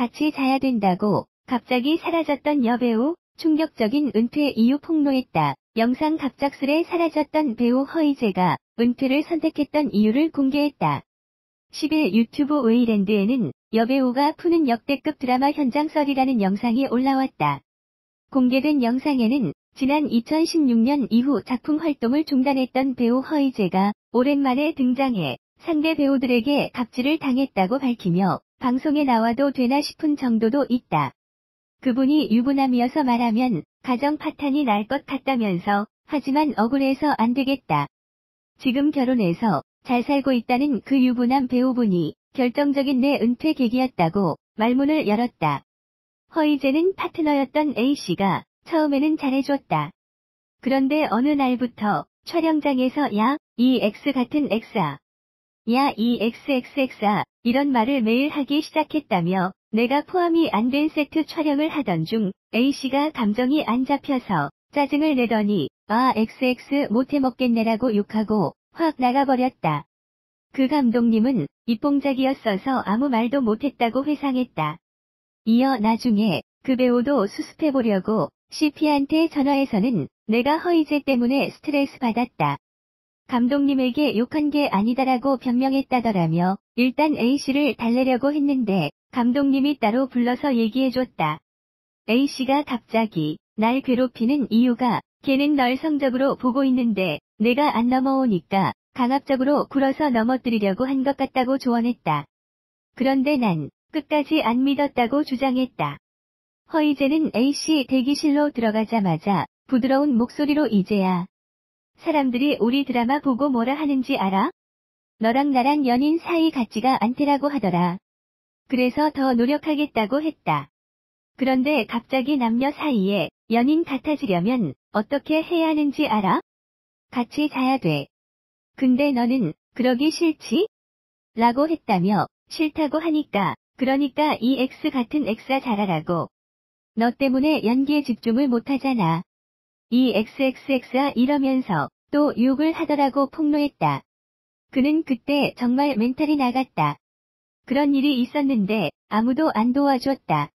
같이 자야 된다고 갑자기 사라졌던 여배우 충격적인 은퇴 이유 폭로했다. 영상 갑작스레 사라졌던 배우 허이제가 은퇴를 선택했던 이유를 공개했다. 10일 유튜브 웨이랜드에는 여배우가 푸는 역대급 드라마 현장 썰이라는 영상이 올라왔다. 공개된 영상에는 지난 2016년 이후 작품 활동을 중단했던 배우 허이제가 오랜만에 등장해 상대 배우들에게 갑질을 당했다고 밝히며 방송에 나와도 되나 싶은 정도도 있다. 그분이 유부남이어서 말하면 가정 파탄이 날 것 같다면서 하지만 억울해서 안 되겠다. 지금 결혼해서 잘 살고 있다는 그 유부남 배우분이 결정적인 내 은퇴 계기였다고 말문을 열었다. 허이제는 파트너였던 A씨가 처음에는 잘해줬다. 그런데 어느 날부터 촬영장에서 야, 이 X 같은 X아. 야, 이 XXX아. 이런 말을 매일 하기 시작했다며 내가 포함이 안 된 세트 촬영을 하던 중 A씨가 감정이 안 잡혀서 짜증을 내더니 아 XX 못해 먹겠네라고 욕하고 확 나가버렸다. 그 감독님은 입봉작이었어서 아무 말도 못했다고 회상했다. 이어 나중에 그 배우도 수습해보려고 CP한테 전화해서는 내가 허이제 때문에 스트레스 받았다. 감독님에게 욕한 게 아니다라고 변명했다더라며 일단 A씨를 달래려고 했는데 감독님이 따로 불러서 얘기해줬다. A씨가 갑자기 날 괴롭히는 이유가 걔는 널 성적으로 보고 있는데 내가 안 넘어오니까 강압적으로 굴어서 넘어뜨리려고 한 것 같다고 조언했다. 그런데 난 끝까지 안 믿었다고 주장했다. 허이제는 A씨 대기실로 들어가자마자 부드러운 목소리로 이제야 사람들이 우리 드라마 보고 뭐라 하는지 알아? 너랑 나랑 연인 사이 같지가 않대라고 하더라. 그래서 더 노력하겠다고 했다. 그런데 갑자기 남녀 사이에 연인 같아지려면 어떻게 해야 하는지 알아? 같이 자야 돼. 근데 너는 그러기 싫지? 라고 했다며 싫다고 하니까 그러니까 이 X 같은 X가 잘하라고. 너 때문에 연기에 집중을 못하잖아. 이 XXX가 이러면서 또 욕을 하더라고 폭로했다. 그는 그때 정말 멘탈이 나갔다. 그런 일이 있었는데 아무도 안 도와줬다.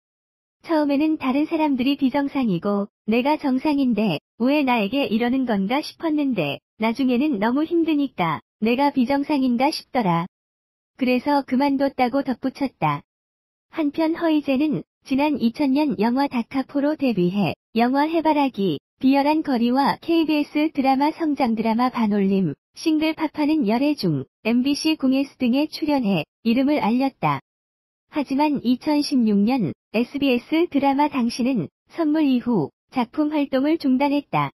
처음에는 다른 사람들이 비정상이고 내가 정상인데 왜 나에게 이러는 건가 싶었는데 나중에는 너무 힘드니까 내가 비정상인가 싶더라. 그래서 그만뒀다고 덧붙였다. 한편 허이제는 지난 2000년 영화 다카포로 데뷔해 영화 해바라기, 비열한 거리와 KBS 드라마 성장 드라마 반올림, 싱글 파파는 열애 중 MBC 공예스 등에 출연해 이름을 알렸다. 하지만 2016년 SBS 드라마 당신은 선물 이후 작품 활동을 중단했다.